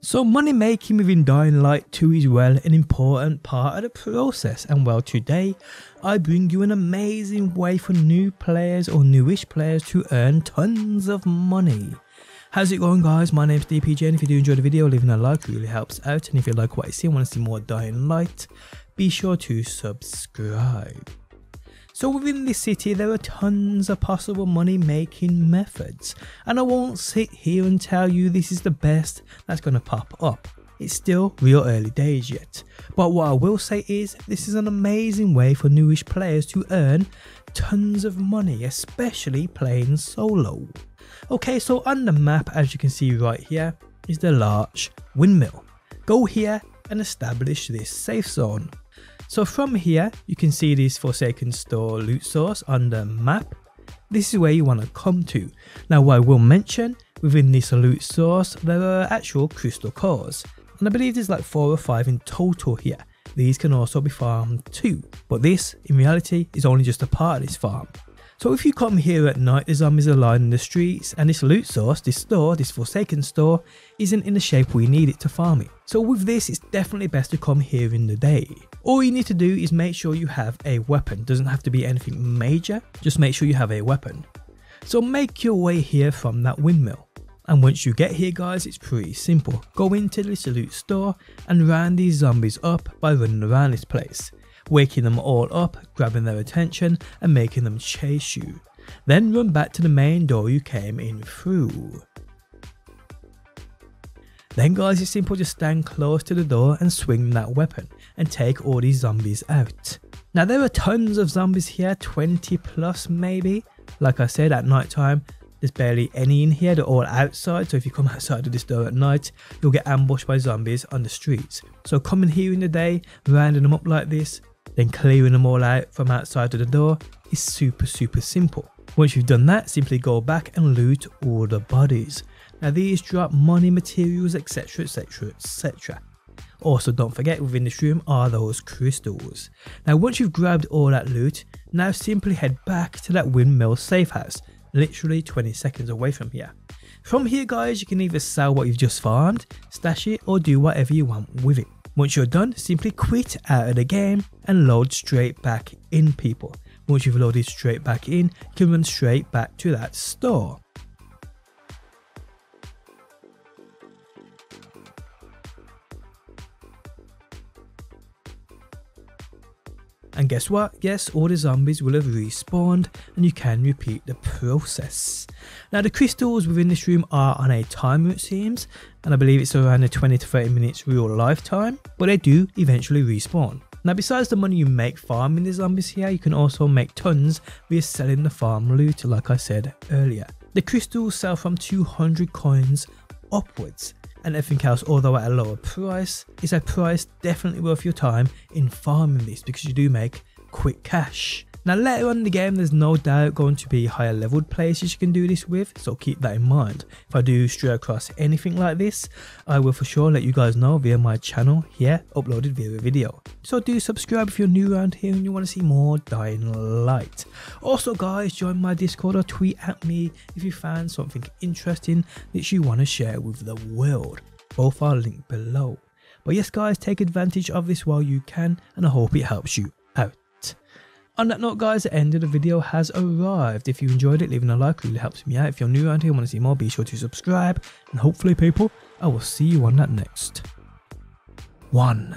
So money making within Dying Light 2 is well an important part of the process and well today I bring you an amazing way for new players or newish players to earn tons of money. How's it going guys? My name's DPJ and if you do enjoy the video leaving a like really helps out and if you like what you see and want to see more Dying Light be sure to subscribe. So within this city there are tons of possible money making methods and I won't sit here and tell you this is the best that's going to pop up. It's still real early days yet. But what I will say is this is an amazing way for newish players to earn tons of money especially playing solo. Okay so on the map as you can see right here is the large windmill. Go here and establish this safe zone. So from here, you can see this Forsaken Store loot source the map. This is where you want to come to. Now what I will mention, within this loot source, there are actual crystal cores. And I believe there's like 4 or 5 in total here. These can also be farmed too. But this, in reality, is only just a part of this farm. So if you come here at night, the zombies are lining the streets and this loot source, this store, this Forsaken store, isn't in the shape we need it to farm it. So with this, it's definitely best to come here in the day. All you need to do is make sure you have a weapon. Doesn't have to be anything major, just make sure you have a weapon. So make your way here from that windmill. And once you get here guys, it's pretty simple. Go into this loot store and round these zombies up by running around this place waking them all up, grabbing their attention and making them chase you. Then run back to the main door you came in through. Then guys it's simple just stand close to the door and swing that weapon and take all these zombies out. Now there are tons of zombies here, 20 plus maybe. Like I said at night time there's barely any in here, they're all outside, so if you come outside of this door at night, you'll get ambushed by zombies on the streets. So coming here in the day, rounding them up like this, then clearing them all out from outside of the door is super super simple. Once you've done that, simply go back and loot all the bodies. Now these drop money, materials, etc etc etc. Also don't forget within this room are those crystals. Now once you've grabbed all that loot, now simply head back to that windmill safe house, literally 20 seconds away from here. From here guys you can either sell what you've just farmed, stash it or do whatever you want with it. Once you're done, simply quit out of the game and load straight back in people. Once you've loaded straight back in, you can run straight back to that store. And guess what? Yes, all the zombies will have respawned and you can repeat the process. Now the crystals within this room are on a timer it seems, and I believe it's around a 20 to 30 minutes real lifetime, but they do eventually respawn. Now besides the money you make farming the zombies here, you can also make tons via selling the farm loot like I said earlier. The crystals sell from 200 coins upwards and everything else, although at a lower price, is a price definitely worth your time in farming this because you do make quick cash. Now later on in the game there's no doubt going to be higher leveled places you can do this with so keep that in mind. If I do stray across anything like this I will for sure let you guys know via my channel here uploaded via a video. So do subscribe if you're new around here and you want to see more Dying Light. Also guys join my discord or tweet at me if you found something interesting that you want to share with the world. Both are linked below. But yes guys take advantage of this while you can and I hope it helps you out. On that note guys, the end of the video has arrived. If you enjoyed it, leaving a like really helps me out. If you're new around here and want to see more, be sure to subscribe. And hopefully people, I will see you on that next one.